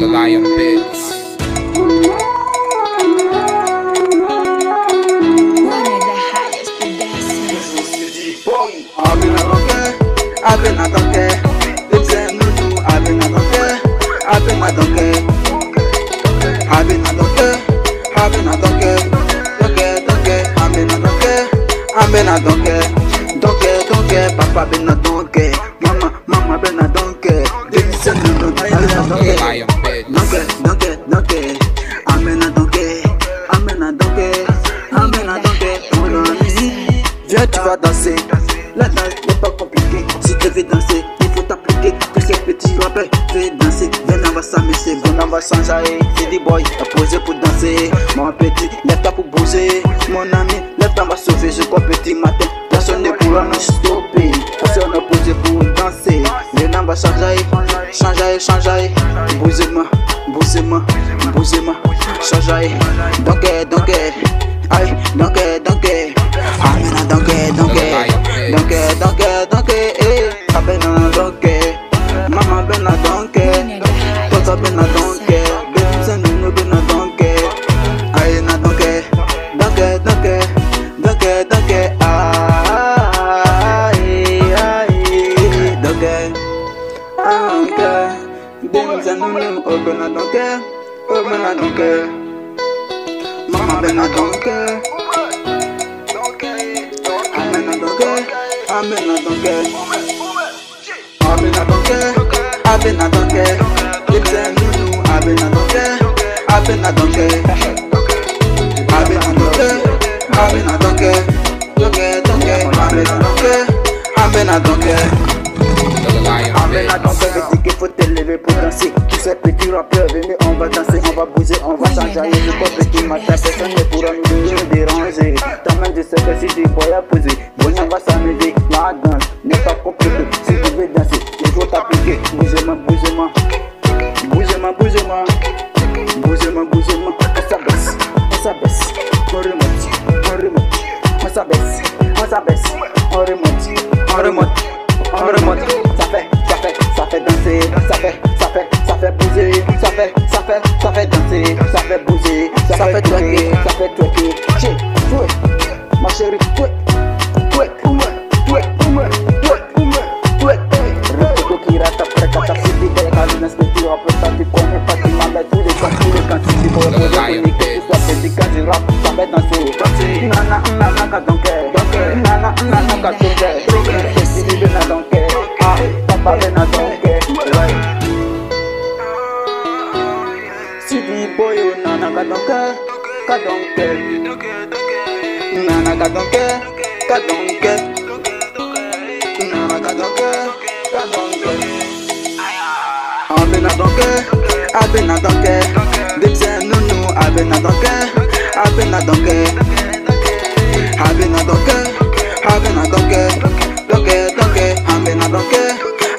the lion bits. One of the highest producers. I've been a donkey, I've been a donkey. They say no no, I've been a donkey, I've been a donkey. I've been a donkey, I've been a donkey. Donkey, donkey, I've been a donkey, I've been a donkey. Donkey, donkey, Papa been a donkey, Danser. La danse n'est pas compliquée. Si tu veux danser, il faut t'appliquer. Que ces petits rappels, fais danser. Viens, on va s'amuser. Viens, on va s'enjailler. C'est des boys, t'as posé pour danser. Mon petit, lève-toi pour bouger. Mon ami, lève-toi, on va sauver. Je crois petit matin. Personne ne pourra nous stopper. Personne ne posé pour danser. Viens, on va s'enjailler. S'enjailler, s'enjailler. Bougez-moi, bougez-moi, bougez-moi. S'enjailler. Donkey, donkey. Aïe, don't get high, don't get, I don't care. Demons and no oh man, I don't care, oh man, I don't care. Mama, man, I don't care. I mean, I don't care. I mean, I don't care. I mean, I don't care. I mean, I don't care. Lips and no, I mean, I don't care. I mean, I don't care. I mean, I don't care. I mean, I don't care. Donkey, I've been a donkey, I've been a donkey. À danser, bits. je dis qu'il faut te lever pour danser. Tous ces petits rappeurs, venez, on va danser, on va bouger, on va s'enjailler. Je crois petit matin, personne ne pourra nous déranger. Ta main, je sais que si tu à poser, bon, on va s'amuser. La danse n'est pas compliquée. Si tu veux danser, il faut t'appliquer. Bougez-moi, bougez-moi. Bougez-moi, bougez-moi. Bougez-moi, bougez-moi. On s'abaisse, on s'abaisse. On remonte, on remonte. On s'abaisse, on s'abaisse. On remonte, on remonte, on remonte. Ça fait, ça fait, ça fait danser. Ça fait, ça fait, ça fait bouger. Ça fait, ça fait, ça fait danser. Ça fait bouger. Ça fait twerker, ça fait twerker. Tchè, twerk, ma chérie, twerk, twerk, twerk, twerk, twerk, twerk. Repoko qui rate après catapulti, des calines, ce que tu rappelles, tu connais pas, tu m'as tous les camps, tous les si tu peux reposer, que tu sois petit, quand tu rappes, ça va danser. Nana, nana, ka donke, got to get If you live I don't care Ah, I'm ballin', I don't care Right CD boy, oh, nah, nah, I don't care I don't care Nah, nah, I don't care I don't care Nah, nah, I don't care I don't care I've been a donkey, I've been a donkey. They say no no, I've been a donkey, I've been a donkey.